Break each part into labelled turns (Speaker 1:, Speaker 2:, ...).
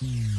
Speaker 1: Mm.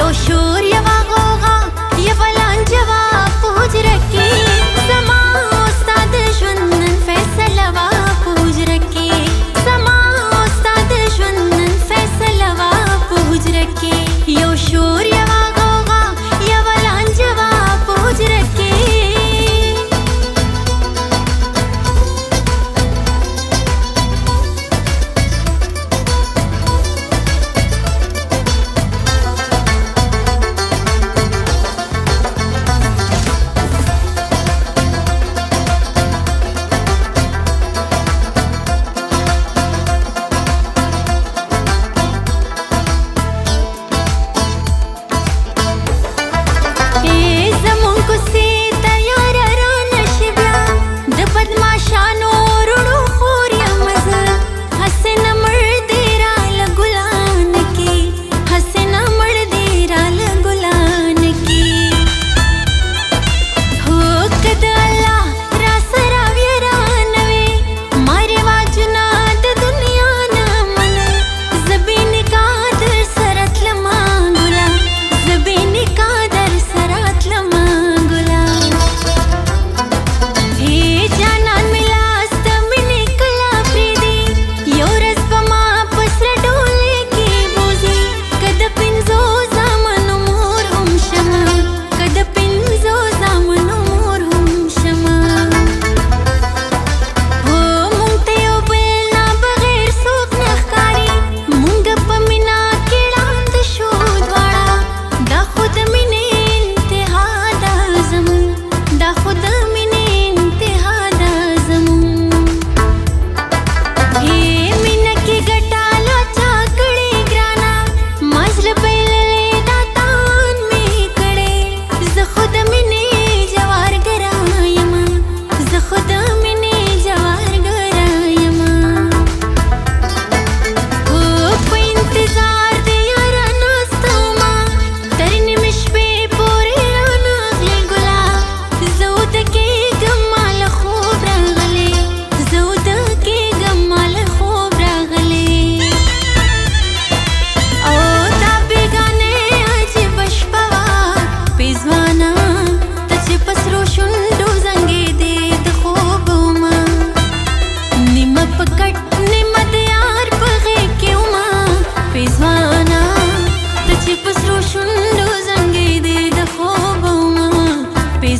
Speaker 1: 有。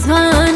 Speaker 1: one